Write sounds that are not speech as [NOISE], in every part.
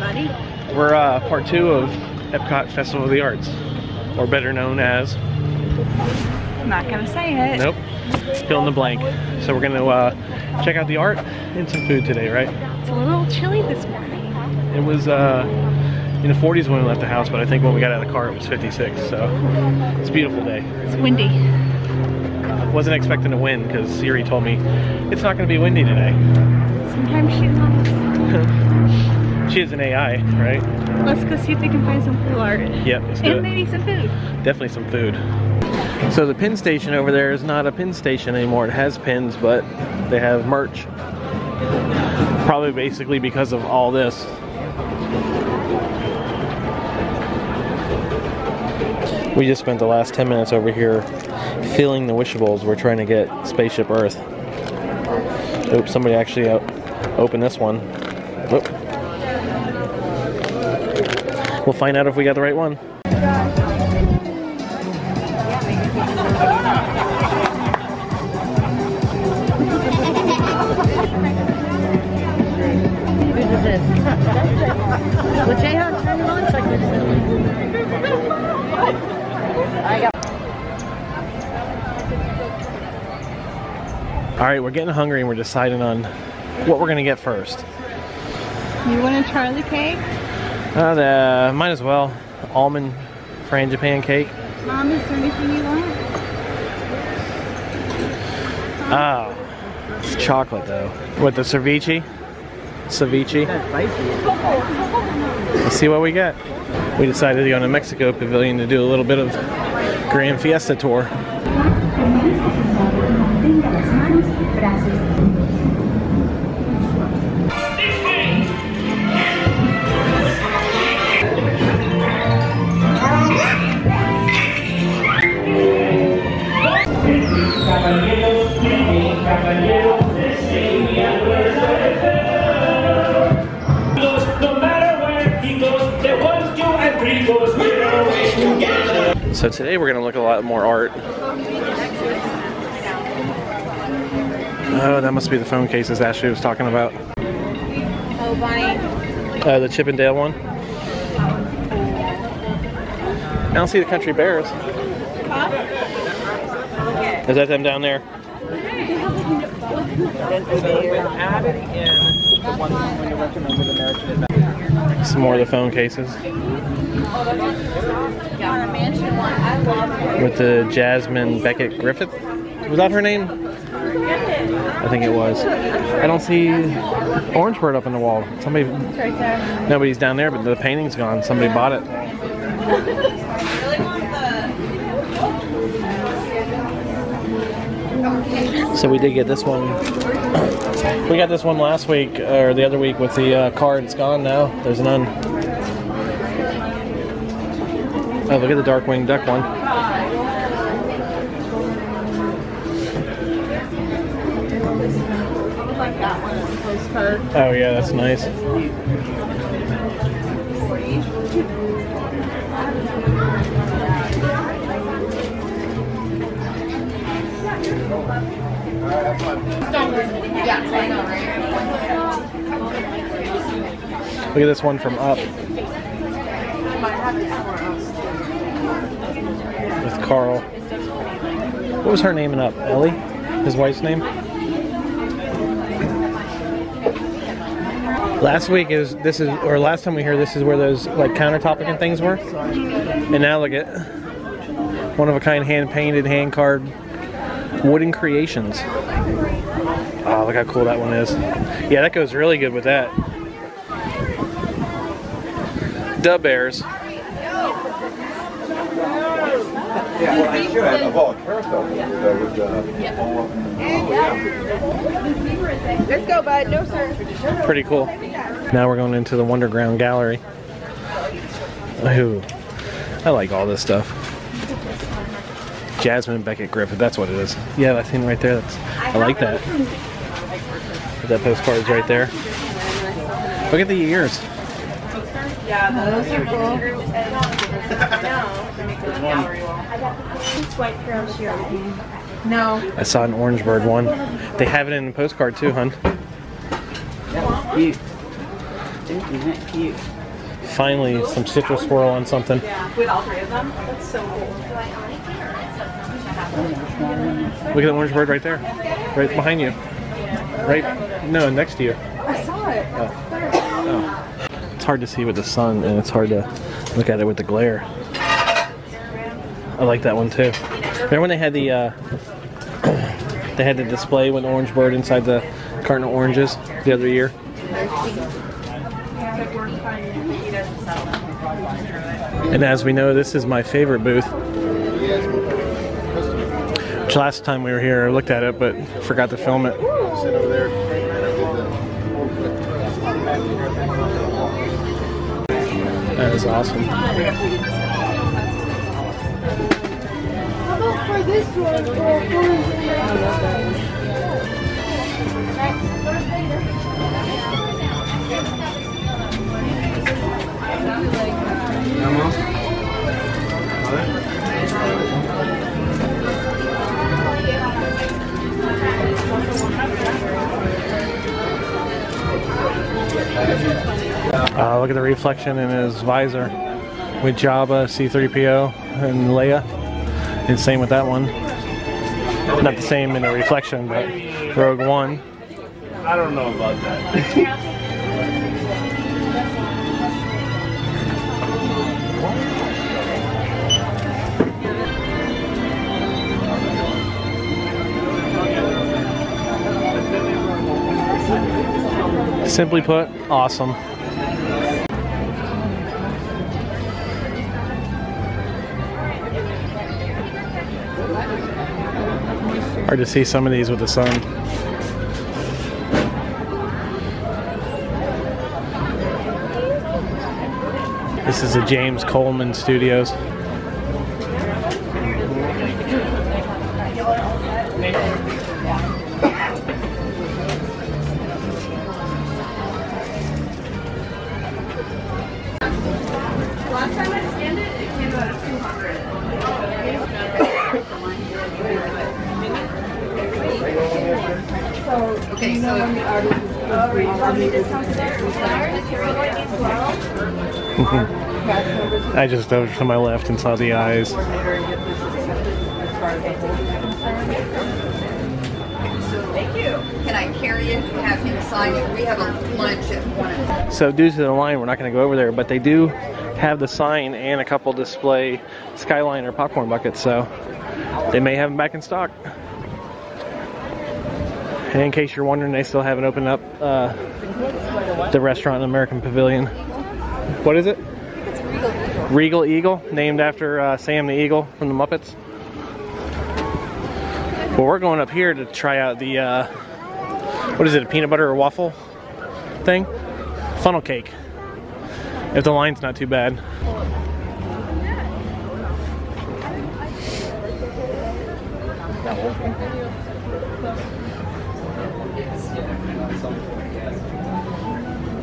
everybody. we're uh, part two of Epcot Festival of the Arts, or better known as, I'm not gonna say it. nope, fill in the blank. So we're gonna uh, check out the art and some food today, right? It's a little chilly this morning. It was uh, in the 40s when we left the house, but I think when we got out of the car it was 56, so it's a beautiful day. It's windy. I wasn't expecting to win because Siri told me it's not gonna be windy today. Sometimes she's not. [LAUGHS] She is an AI, right? Let's go see if we can find some cool art. Yep, let's do And it. maybe some food. Definitely some food. So the pin station over there is not a pin station anymore. It has pins, but they have merch. Probably basically because of all this. We just spent the last 10 minutes over here feeling the wishables. We're trying to get Spaceship Earth. Oops, somebody actually opened this one. Oop. We'll find out if we got the right one. All right, we're getting hungry and we're deciding on what we're gonna get first. You want a Charlie cake? Uh, the, might as well. Almond frangipane cake. Mom, is there anything you want? Ah, it's chocolate though. With the ceviche. Ceviche. Let's see what we get. We decided to go to Mexico Pavilion to do a little bit of Grand Fiesta tour. So today we're gonna look at a lot more art. Oh, that must be the phone cases Ashley was talking about. Oh, Bonnie. Uh, the Chip and Dale one. I don't see the Country Bears. Is that them down there? Some more of the phone cases. With the Jasmine Becket-Griffith. Was that her name? I think it was. I don't see Orange Bird up on the wall. Somebody, nobody's down there, but the painting's gone. Somebody bought it. So we did get this one. We got this one last week or the other week with the uh, card. It's gone now. There's none. Oh, look at the Darkwing Duck one. Oh yeah, that's nice. Look at this one from Up. With Carl. What was her name in Up? Ellie? His wife's name? Last week is this is or last time we heard this is where those like countertop looking things were. And now look at one of a kind hand painted hand carved wooden creations. Oh, look how cool that one is. Yeah, that goes really good with that. Dub Bears. Yeah, well, I should have, of carousel, that would, Let's go, bud. No, sir. Pretty cool. Now we're going into the Wonderground Gallery. Ooh, I like all this stuff. Jasmine Becket-Griffith, that's what it is. Yeah, that thing right there, that's, I like that. Put that postcard's right there. Look at the ears. Yeah, Those are cool. No. I saw an orange bird one. They have it in the postcard too, hun. Cute. Isn't that cute? Finally, some citrus swirl on something. Yeah, with all three of them? That's so cool. Look at the orange bird right there. Right behind you. Right, no, next to you. I saw it. Oh. It's hard to see with the sun and it's hard to look at it with the glare. I like that one too. Remember when they had the uh, [CLEARS THROAT] they had the display with the orange bird inside the carton of oranges the other year? And as we know, this is my favorite booth. Last time we were here, I looked at it but forgot to film it. That is awesome. For this one, reflection in his visor with Jabba, C3PO, and Leia. And same with that one. Not the same in the reflection, but Rogue One. I don't know about that. Simply put, awesome. Hard to see some of these with the sun. This is the James Coleman Studios. [LAUGHS] I just dove to my left and saw the eyes. can I carry it, have him sign it? We have a lunch at one. So due to the line, we're not going to go over there, but they do have the sign and a couple display Skyliner popcorn buckets, so they may have them back in stock. And in case you're wondering, they still haven't opened up uh, the restaurant in the American Pavilion. What is it? Regal Eagle, named after uh, Sam the Eagle from the Muppets. Well, we're going up here to try out the, uh, what is it, a peanut butter or waffle thing? Funnel cake. If the line's not too bad.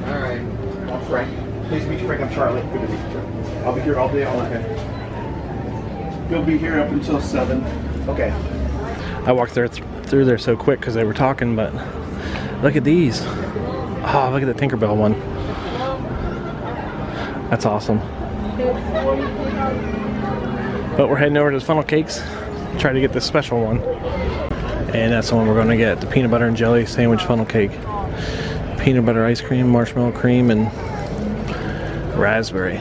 All right. I'm Frank. Please meet you, Frank. I'm Charlie. Good to meet you. Charlie. I'll be here all day, all night. You'll be here up until seven. Okay. I walked there th- through there so quick because they were talking, but look at these. Oh, look at the Tinkerbell one. That's awesome. But we're heading over to the funnel cakes, try to get this special one. And that's the one we're going to get the peanut butter and jelly sandwich funnel cake. Peanut butter ice cream, marshmallow cream, and raspberry.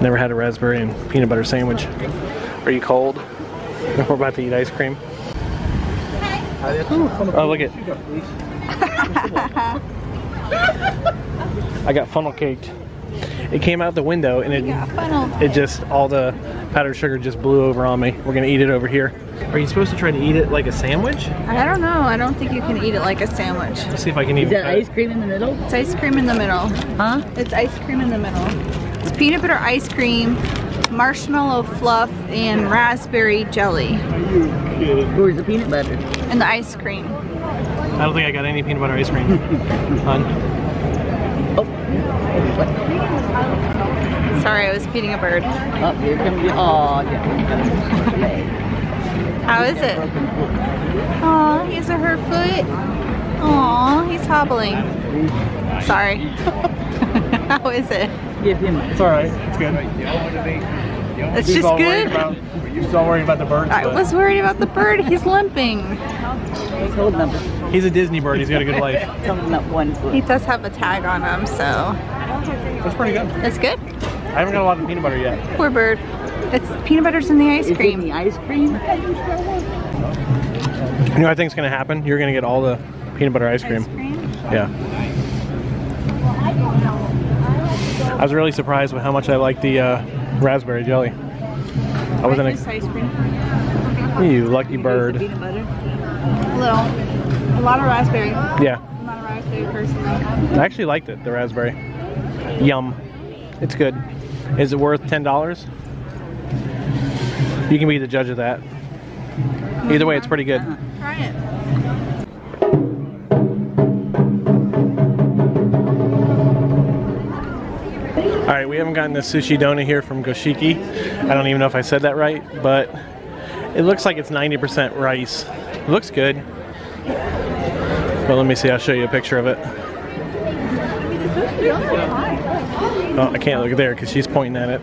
Never had a raspberry and peanut butter sandwich. Are you cold? [LAUGHS] We're about to eat ice cream. Oh, look it. [LAUGHS] I got funnel caked. It came out the window and it it just all the powdered sugar just blew over on me. We're gonna eat it over here. Are you supposed to try to eat it like a sandwich? I don't know. I don't think you can eat it like a sandwich. Let's see if I can eat. Is that it. ice cream in the middle? It's ice cream in the middle. Huh? It's ice cream in the middle. It's peanut butter ice cream, marshmallow fluff, and raspberry jelly. Where's the peanut butter? And the ice cream. I don't think I got any peanut butter ice cream. [LAUGHS] Hun. Sorry, I was feeding a bird. Oh, here comes the. Oh, yeah. How is it? Aw, is it her foot? Aw, he's hobbling. Sorry. [LAUGHS] How is it? Give him. It's all right. It's good. It's He's just good. About, you're still worried about the bird. I was worried about the bird. He's limping. Hold number. He's a Disney bird. He's got a good life. [LAUGHS] Holding up one foot. He does have a tag on him, so That's pretty good. That's good. I haven't got a lot of peanut butter yet. Poor bird. It's peanut butter's in the ice Is it cream. the ice cream? You know what I think's gonna happen? You're gonna get all the peanut butter ice cream. Ice cream? Yeah. I was really surprised with how much I like the uh, raspberry jelly. I wasn't. This ice cream. Ex- you lucky bird. Peanut butter. A little. A lot of raspberry. Yeah. I'm not a raspberry person. I actually liked it, the raspberry. Yum. It's good. Is it worth ten dollars? You can be the judge of that. Either way, it's pretty good. Try it. All right, we haven't gotten the sushi donut here from Goshiki. I don't even know if I said that right, but it looks like it's 90% rice. It looks good. Well, let me see. I'll show you a picture of it. Oh, I can't look there because she's pointing at it.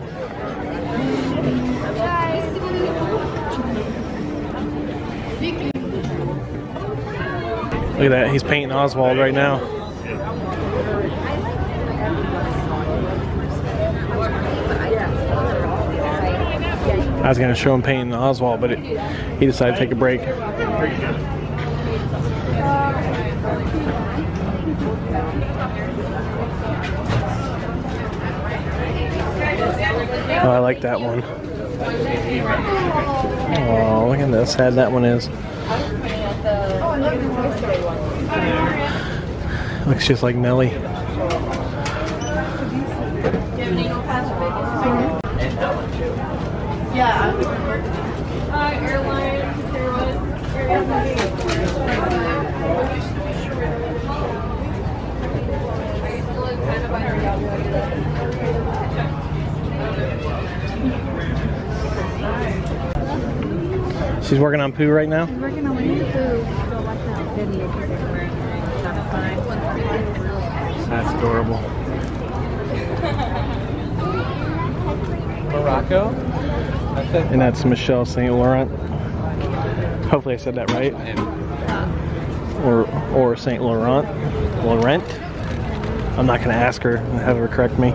Look at that. He's painting Oswald right now. I was going to show him painting Oswald, but it, he decided to take a break. Oh, I like that one. Oh, look at how sad that one is. Looks just like Nelly. She's working on Pooh right now. Working on Winnie the Pooh. Go watch that video because they're wearing it. That's adorable. Morocco? And that's Michelle St. Laurent. Hopefully I said that right. Or or St. Laurent. Laurent. I'm not gonna ask her and have her correct me.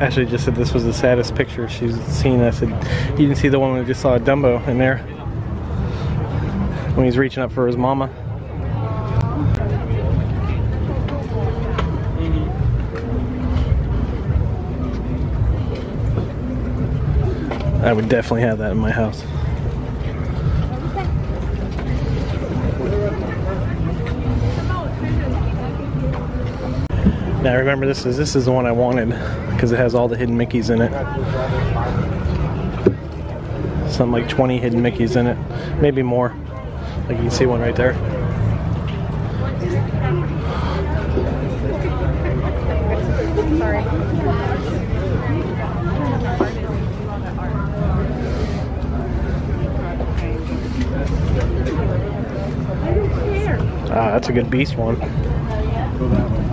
Ashley just said this was the saddest picture she's seen. I said, you didn't see the one we just saw Dumbo in there when he's reaching up for his mama. I would definitely have that in my house. Now remember this is this is the one I wanted because it has all the hidden Mickeys in it. Some like 20 hidden Mickeys in it, maybe more. Like you can see one right there. Ah, that's a good beast one.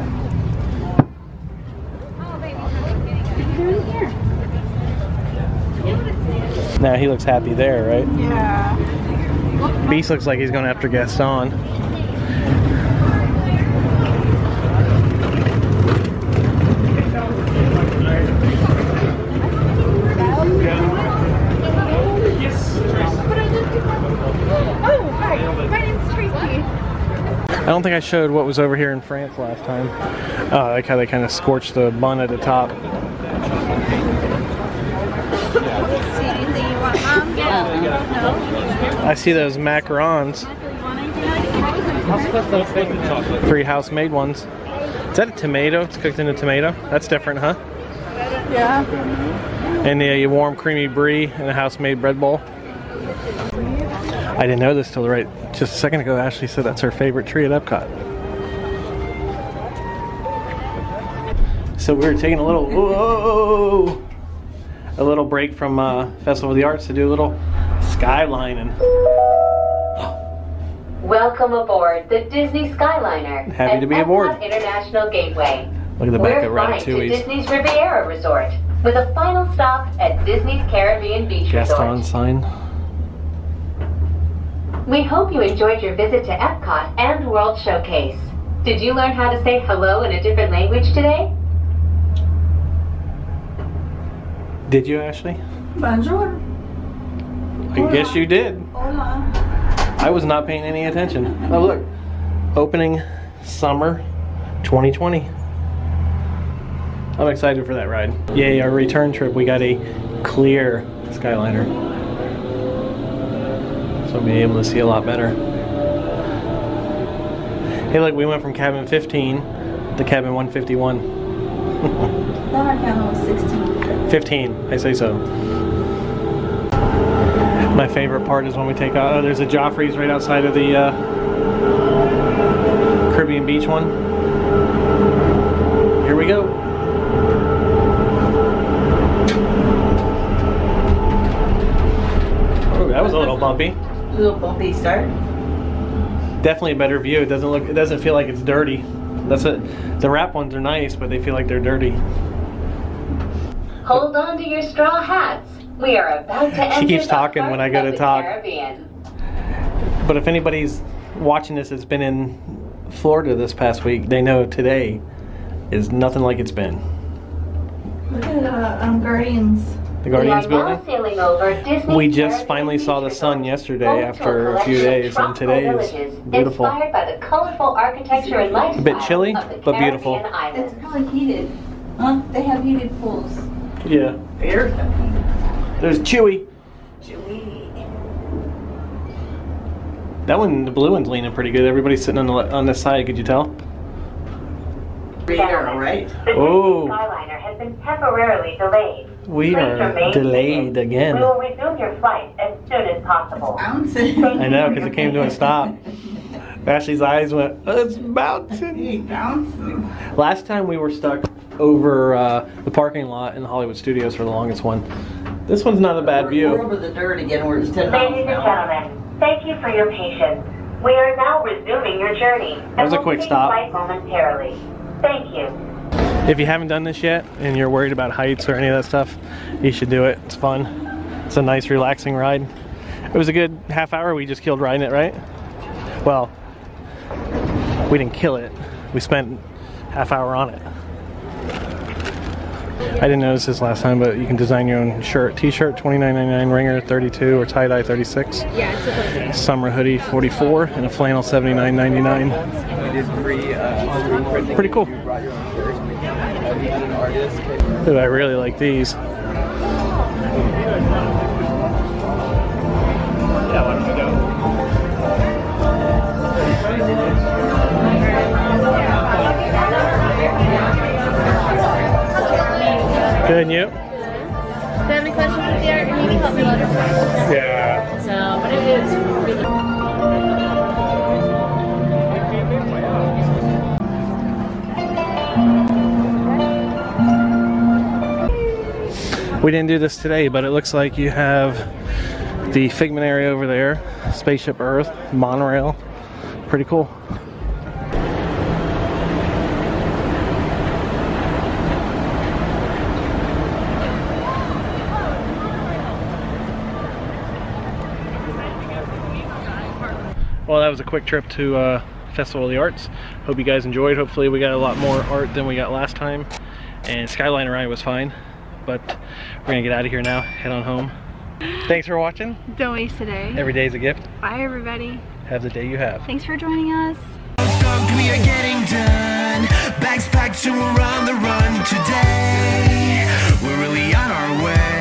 Now he looks happy there, right? Yeah. Beast looks like he's going after Gaston. Oh, hi. My name's Tracy. I don't think I showed what was over here in France last time. Oh, I like how they kind of scorched the bun at the top. See anything you want, Mom? Yeah. I see those macarons, three house-made ones. Is that a tomato? It's cooked in a tomato. That's different, huh? Yeah. And a warm, creamy brie in a house-made bread bowl. I didn't know this till right just a second ago. Ashley said that's her favorite tree at Epcot. So we were taking a little whoa, a little break from uh, Festival of the Arts to do a little skylining. Welcome aboard the Disney Skyliner Happy to be Epcot aboard. International Gateway. Look at the back We're of flying to Ratatouille. Disney's Riviera Resort with a final stop at Disney's Caribbean Beach Gaston Resort. sign. We hope you enjoyed your visit to Epcot and World Showcase. Did you learn how to say hello in a different language today? Did you, Ashley? Bonjour. I guess you did. Hola. I was not paying any attention. Oh, look. Opening summer 2020. I'm excited for that ride. Yay, our return trip, we got a clear Skyliner. So I'll be able to see a lot better. Hey, look, we went from cabin 15 to cabin 151. I Thought [LAUGHS] our cabin was 16. 15, I say so. My favorite part is when we take out. Oh, there's a Joffrey's right outside of the uh, Caribbean Beach one. Here we go. Oh, that was a little bumpy. A little bumpy start. Definitely a better view. It doesn't look. It doesn't feel like it's dirty. That's it. The wrap ones are nice, but they feel like they're dirty. Hold on to your straw hats. We are about to enter keeps the talking when I go to talk. Caribbean. But if anybody's watching this that's been in Florida this past week, they know today is nothing like it's been. Look at uh, um, Guardians. The Guardians we building. over We just Caribbean finally saw the sun yesterday after a few days, and today is villages beautiful. Inspired by the colorful architecture and lifestyle bit chilly, of the but beautiful. Caribbean islands. It's probably heated. Huh? They have heated pools. Yeah. Very There's Chewy. chewy. That one, the blue one's leaning pretty good. Everybody's sitting on the on this side. Could you tell? Reader, right? The Oh. Skyliner has been temporarily delayed. We are delayed again. We will resume your flight as soon as possible. Bouncing. I know because it came to a stop. [LAUGHS] Ashley's eyes went. "Oh, It's bouncing. Bouncing. Last time we were stuck over uh, the parking lot in the Hollywood Studios for the longest one. This one's not a bad We're view. over the dirt again where it's 10 miles Ladies and gentlemen, thank you for your patience. We are now resuming your journey. That was a quick stop. momentarily. Thank you. If you haven't done this yet and you're worried about heights or any of that stuff, you should do it. It's fun. It's a nice, relaxing ride. It was a good half hour we just killed riding it, right? Well, we didn't kill it. We spent half hour on it. I didn't notice this last time, but you can design your own shirt. T-shirt, $29.99, ringer, 32 or tie-dye, 36 Yeah, it's supposed summer hoodie 44 and a flannel 79.99 pretty cool. Ooh, i really like these good and you Do you have any questions with the art? You can help me yeah So, but it is really. We didn't do this today, but it looks like you have the Figment area over there, Spaceship Earth, monorail. Pretty cool. A quick trip to uh, Festival of the Arts. Hope you guys enjoyed. Hopefully, we got a lot more art than we got last time. And Skyliner ride was fine, but we're gonna get out of here now, head on home. Thanks for watching. Don't waste today. Every day is a gift. Bye, everybody. Have the day you have. Thanks for joining us. We are getting done. Bags packed, so we're on the run today. We're really on our way.